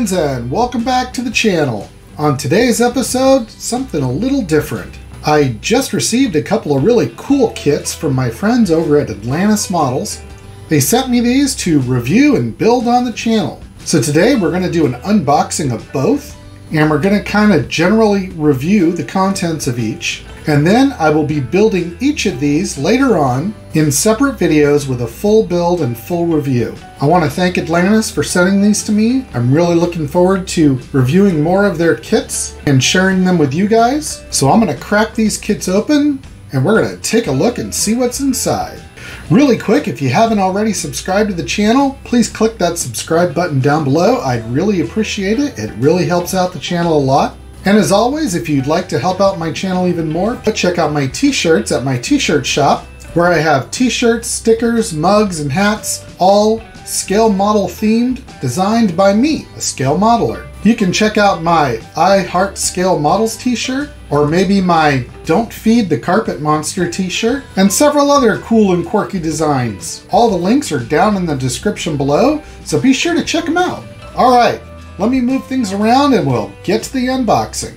and welcome back to the channel. On today's episode, something a little different. I just received a couple of really cool kits from my friends over at Atlantis Models. They sent me these to review and build on the channel. So today we're going to do an unboxing of both, and we're going to kind of generally review the contents of each. And then I will be building each of these later on in separate videos with a full build and full review. I want to thank Atlantis for sending these to me. I'm really looking forward to reviewing more of their kits and sharing them with you guys. So I'm going to crack these kits open and we're going to take a look and see what's inside. Really quick, if you haven't already subscribed to the channel, please click that subscribe button down below. I'd really appreciate it. It really helps out the channel a lot. And as always, if you'd like to help out my channel even more, check out my t-shirts at my t-shirt shop, where I have t-shirts, stickers, mugs, and hats, all scale model themed, designed by me, a scale modeler. You can check out my I Heart Scale Models t-shirt, or maybe my Don't Feed the Carpet Monster t-shirt, and several other cool and quirky designs. All the links are down in the description below, so be sure to check them out. All right, let me move things around and we'll get to the unboxing.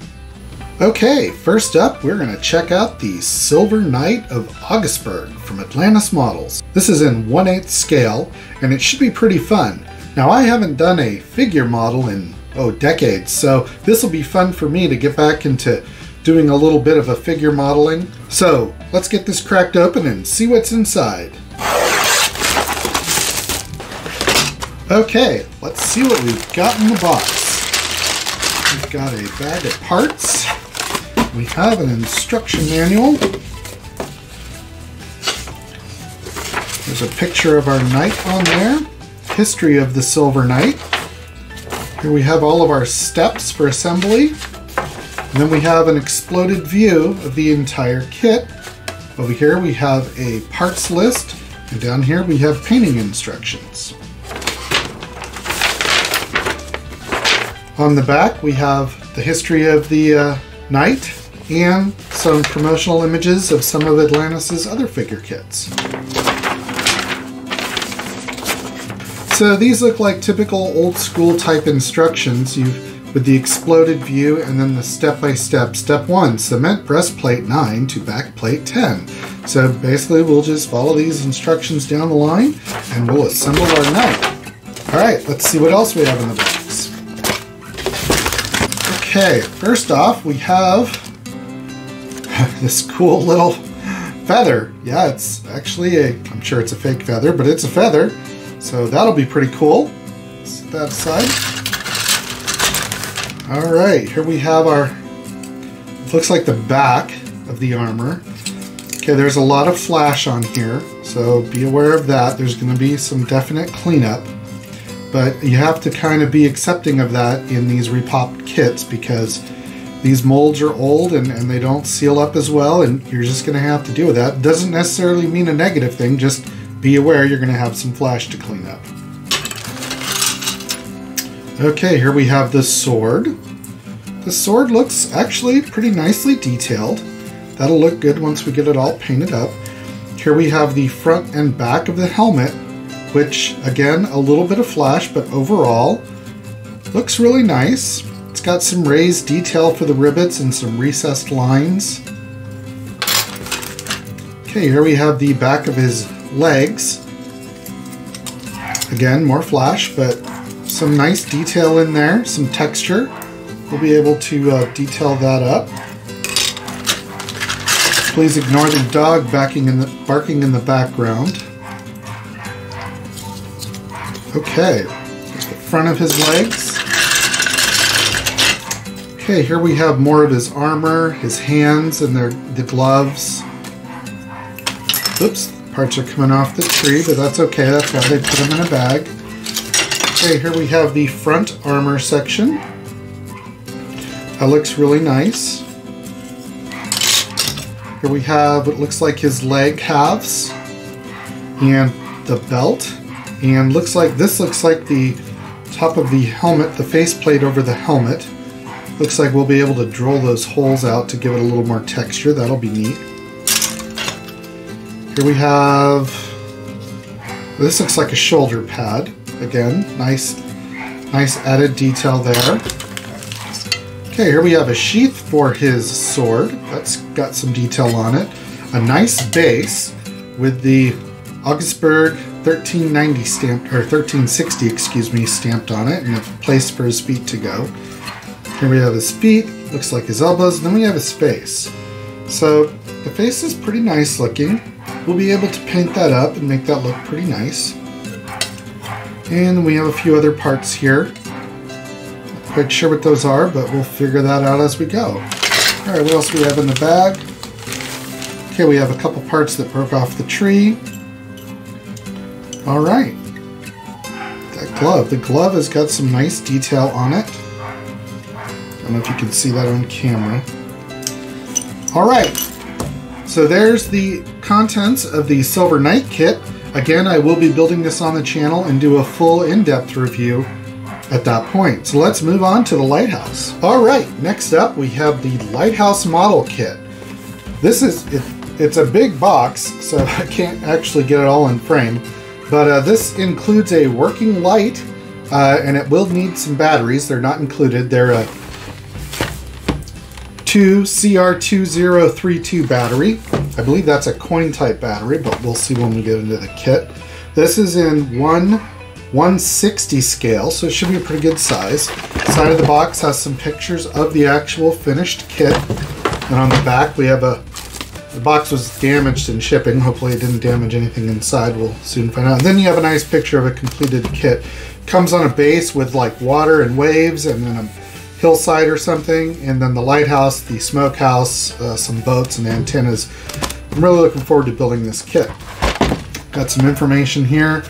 Okay, first up, we're going to check out the Silver Knight of Augsburg from Atlantis Models. This is in 1 8 scale, and it should be pretty fun. Now, I haven't done a figure model in, oh, decades, so this will be fun for me to get back into doing a little bit of a figure modeling. So, let's get this cracked open and see what's inside. Okay, let's see what we've got in the box. We've got a bag of parts. We have an instruction manual. There's a picture of our knight on there. History of the Silver Knight. Here we have all of our steps for assembly. And then we have an exploded view of the entire kit. Over here we have a parts list, and down here we have painting instructions. On the back, we have the history of the uh, knight and some promotional images of some of Atlantis' other figure kits. So these look like typical old school type instructions. You've with the exploded view and then the step-by-step. -step. Step 1, cement breastplate 9 to back plate 10. So basically we'll just follow these instructions down the line and we'll assemble our knight. Alright, let's see what else we have in the box. Okay, first off, we have this cool little feather. Yeah, it's actually a, I'm sure it's a fake feather, but it's a feather. So that'll be pretty cool. Set that aside. All right, here we have our, looks like the back of the armor. Okay, there's a lot of flash on here, so be aware of that. There's gonna be some definite cleanup but you have to kind of be accepting of that in these repopped kits because these molds are old and, and they don't seal up as well and you're just going to have to deal with that. Doesn't necessarily mean a negative thing, just be aware you're going to have some flash to clean up. Okay, here we have the sword. The sword looks actually pretty nicely detailed. That'll look good once we get it all painted up. Here we have the front and back of the helmet which again, a little bit of flash, but overall looks really nice. It's got some raised detail for the rivets and some recessed lines. Okay, here we have the back of his legs. Again, more flash, but some nice detail in there, some texture. We'll be able to uh, detail that up. Please ignore the dog backing in the, barking in the background. Okay, there's the front of his legs. Okay, here we have more of his armor, his hands, and their the gloves. Oops, parts are coming off the tree, but that's okay. That's why they put them in a bag. Okay, here we have the front armor section. That looks really nice. Here we have what looks like his leg halves and the belt. And looks like this looks like the top of the helmet, the faceplate over the helmet. Looks like we'll be able to drill those holes out to give it a little more texture. That'll be neat. Here we have, this looks like a shoulder pad. Again, nice Nice added detail there. Okay, here we have a sheath for his sword. That's got some detail on it. A nice base with the Augsburg 1390 stamped, or 1360, excuse me, stamped on it, and a place for his feet to go. Here we have his feet, looks like his elbows, and then we have his face. So the face is pretty nice looking. We'll be able to paint that up and make that look pretty nice. And we have a few other parts here. Not quite sure what those are, but we'll figure that out as we go. Alright, what else do we have in the bag? Okay, we have a couple parts that broke off the tree. Alright. That glove. The glove has got some nice detail on it. I don't know if you can see that on camera. Alright, so there's the contents of the Silver Knight kit. Again, I will be building this on the channel and do a full in-depth review at that point. So let's move on to the lighthouse. All right, next up we have the lighthouse model kit. This is, it, it's a big box, so I can't actually get it all in frame. But uh, this includes a working light, uh, and it will need some batteries. They're not included. They're a 2 CR2032 battery. I believe that's a coin type battery, but we'll see when we get into the kit. This is in 1 160 scale, so it should be a pretty good size. Side of the box has some pictures of the actual finished kit. And on the back we have a, the box was damaged in shipping. Hopefully it didn't damage anything inside. We'll soon find out. And then you have a nice picture of a completed kit. Comes on a base with like water and waves and then a hillside or something, and then the lighthouse, the smokehouse, uh, some boats and antennas. I'm really looking forward to building this kit. Got some information here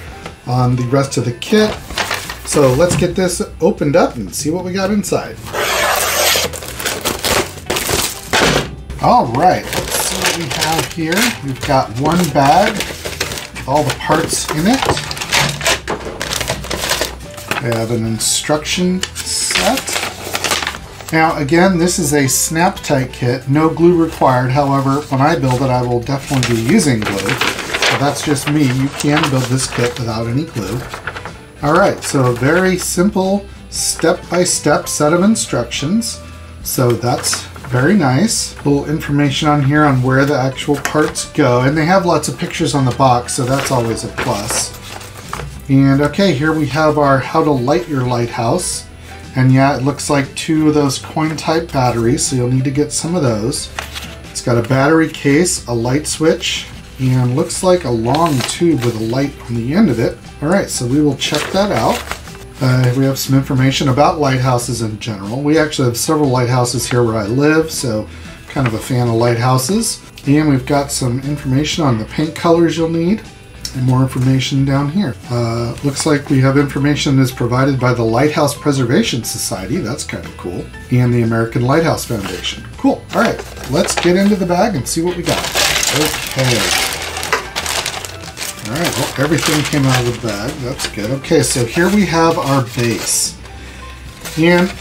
on the rest of the kit. So let's get this opened up and see what we got inside. All right, let's see what we have here. We've got one bag with all the parts in it. We have an instruction set. Now again, this is a snap tight kit, no glue required. However, when I build it, I will definitely be using glue. So that's just me. You can build this kit without any glue. All right, so a very simple step-by-step -step set of instructions. So that's very nice. Little information on here on where the actual parts go. And they have lots of pictures on the box, so that's always a plus. And okay, here we have our how to light your lighthouse. And yeah, it looks like two of those coin type batteries, so you'll need to get some of those. It's got a battery case, a light switch, and looks like a long tube with a light on the end of it. All right, so we will check that out. Uh, we have some information about lighthouses in general. We actually have several lighthouses here where I live, so kind of a fan of lighthouses. And we've got some information on the paint colors you'll need and more information down here. Uh, looks like we have information that's provided by the Lighthouse Preservation Society. That's kind of cool. And the American Lighthouse Foundation. Cool. All right, let's get into the bag and see what we got. Okay. All right, well, everything came out of the bag. That's good. Okay, so here we have our base. And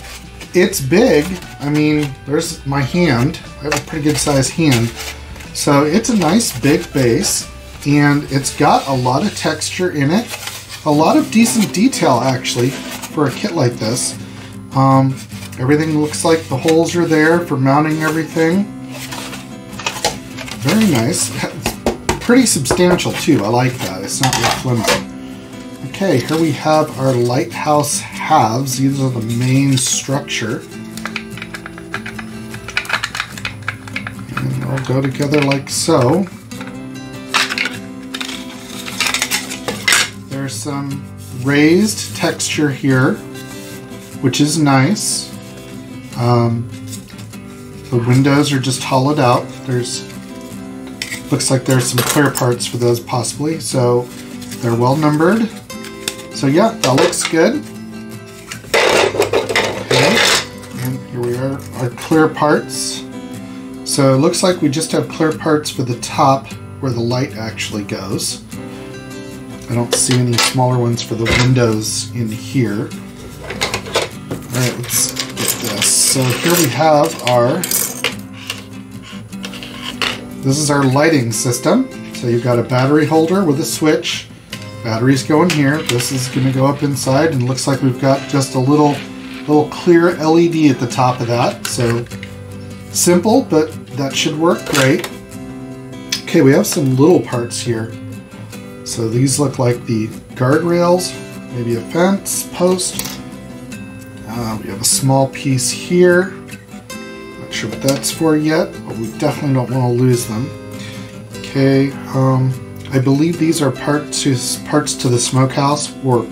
it's big. I mean, there's my hand. I have a pretty good sized hand. So it's a nice big base and it's got a lot of texture in it. A lot of decent detail, actually, for a kit like this. Um, everything looks like the holes are there for mounting everything. Very nice. Pretty substantial, too. I like that. It's not real flimsy. Okay, here we have our lighthouse halves. These are the main structure. And they'll go together like so. There's some raised texture here, which is nice. Um, the windows are just hollowed out. There's looks like there's some clear parts for those possibly, so they're well numbered. So yeah, that looks good. Okay, and here we are, our clear parts. So it looks like we just have clear parts for the top where the light actually goes. I don't see any smaller ones for the windows in here. Alright, let's get this. So here we have our... This is our lighting system. So you've got a battery holder with a switch, batteries go in here. This is going to go up inside and looks like we've got just a little little clear LED at the top of that. So simple, but that should work great. Okay, we have some little parts here. So these look like the guardrails, maybe a fence post. Uh, we have a small piece here. Sure what that's for yet, but we definitely don't want to lose them. Okay, um, I believe these are parts to, parts to the smokehouse, or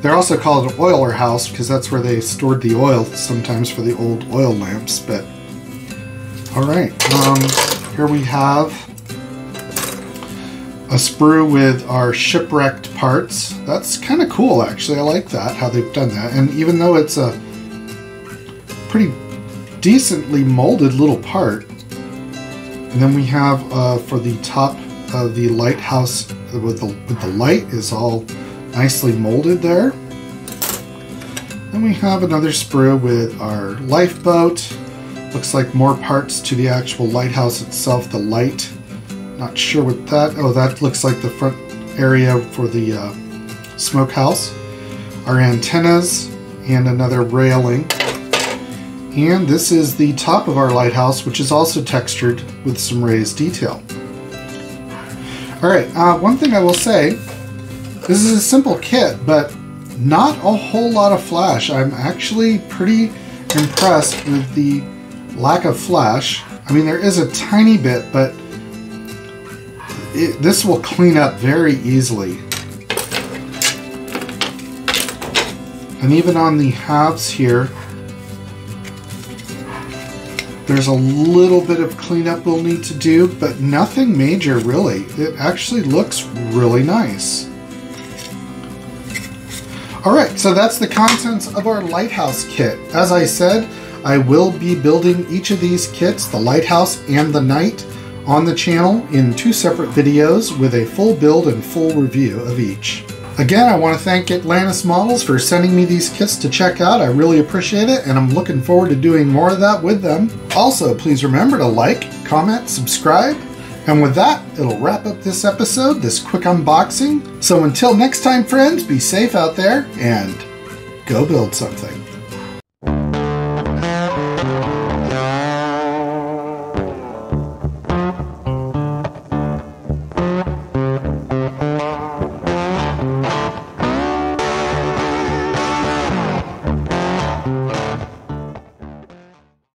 they're also called an oiler house because that's where they stored the oil sometimes for the old oil lamps. But all right, um, here we have a sprue with our shipwrecked parts. That's kind of cool, actually. I like that, how they've done that. And even though it's a pretty decently molded little part, and then we have uh, for the top of the lighthouse with the, with the light is all nicely molded there. Then we have another sprue with our lifeboat. Looks like more parts to the actual lighthouse itself, the light not sure what that, oh that looks like the front area for the uh, smokehouse. Our antennas and another railing. And this is the top of our lighthouse, which is also textured with some raised detail. Alright, uh, one thing I will say, this is a simple kit, but not a whole lot of flash. I'm actually pretty impressed with the lack of flash. I mean, there is a tiny bit, but it, this will clean up very easily. And even on the halves here, there's a little bit of cleanup we'll need to do, but nothing major really. It actually looks really nice. Alright, so that's the contents of our lighthouse kit. As I said, I will be building each of these kits, the lighthouse and the knight, on the channel in two separate videos with a full build and full review of each. Again, I want to thank Atlantis Models for sending me these kits to check out. I really appreciate it, and I'm looking forward to doing more of that with them. Also, please remember to like, comment, subscribe, and with that, it'll wrap up this episode, this quick unboxing. So until next time, friends, be safe out there and go build something.